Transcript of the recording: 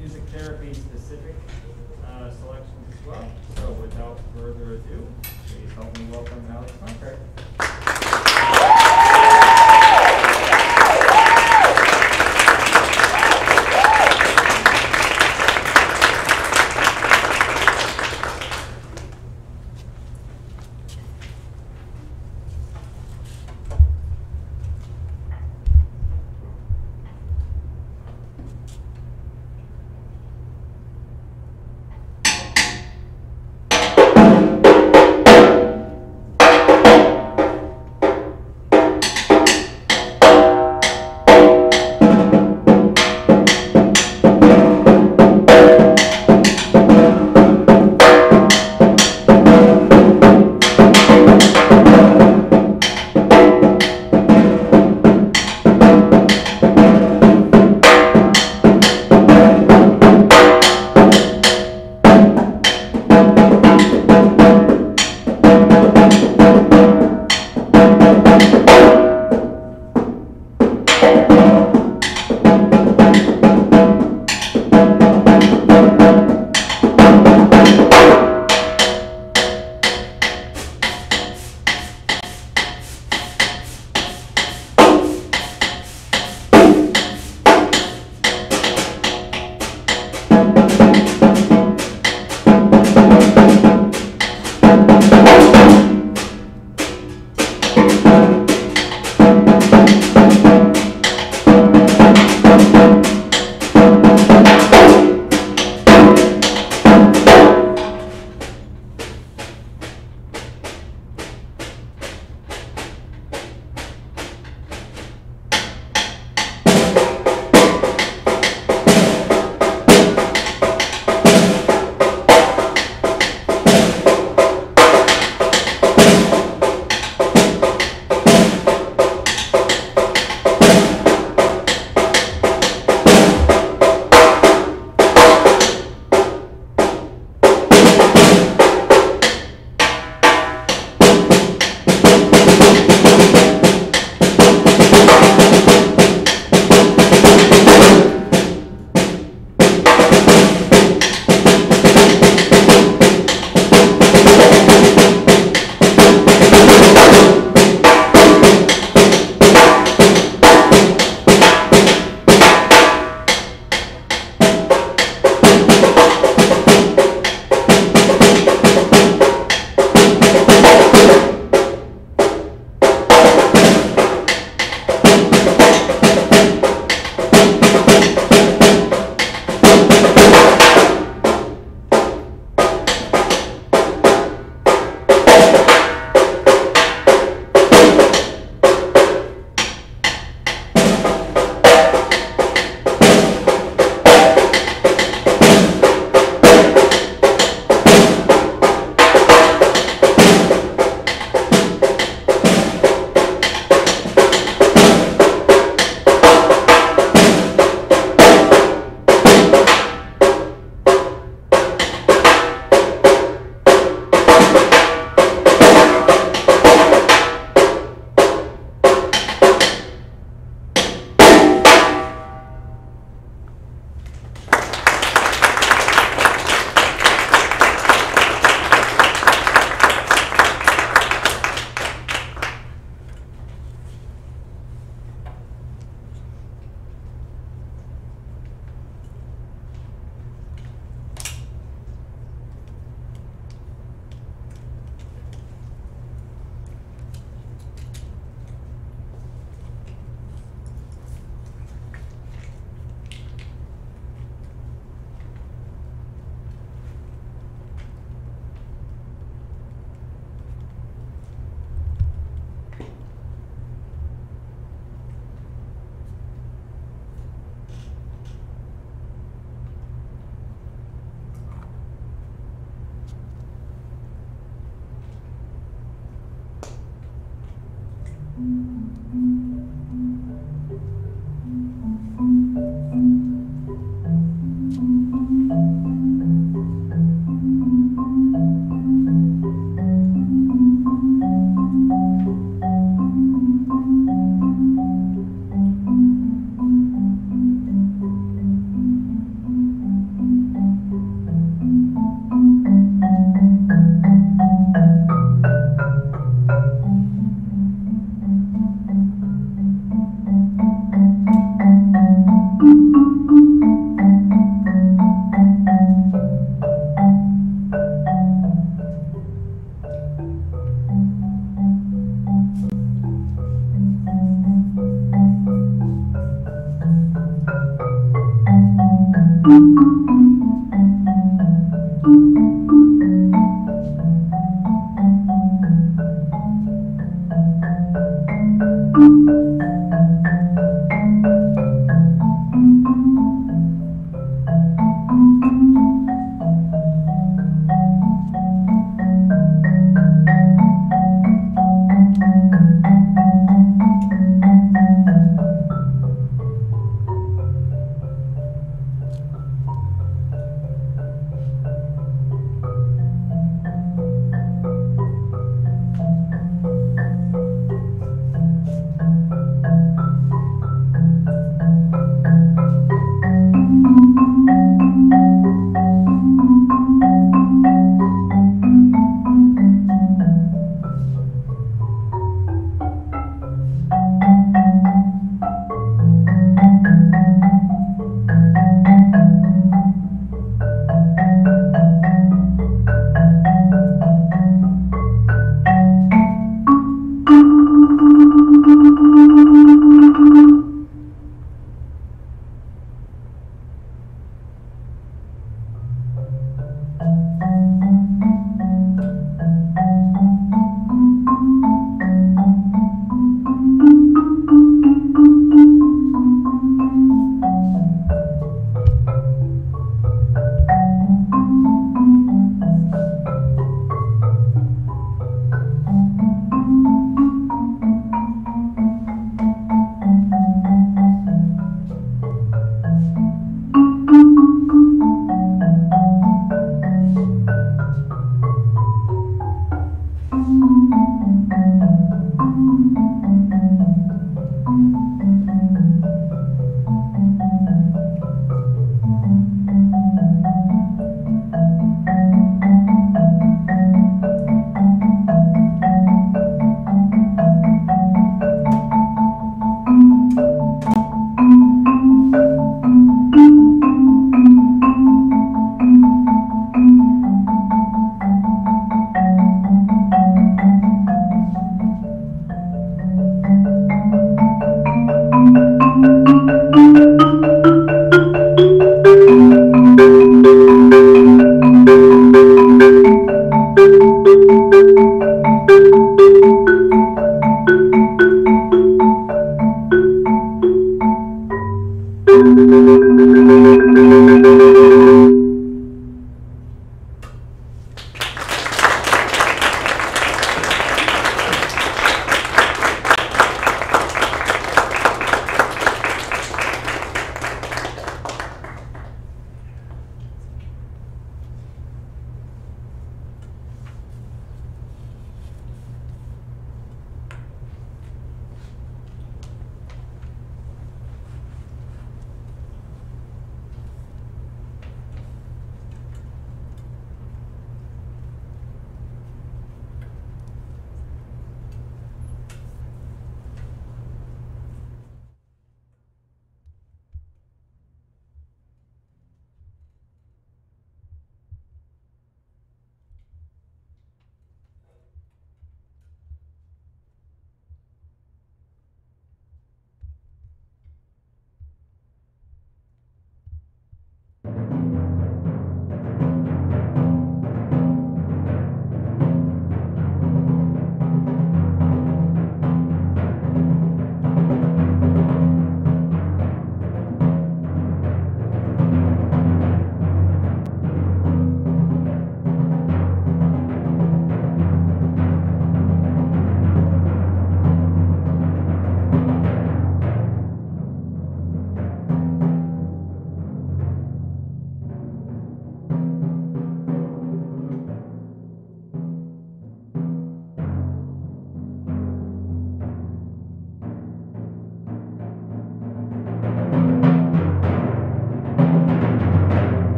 music therapy specific uh, selections as well. So without further ado, please help me welcome Alex Conrad.